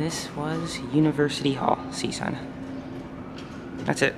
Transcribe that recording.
This was University Hall, CSUN. That's it.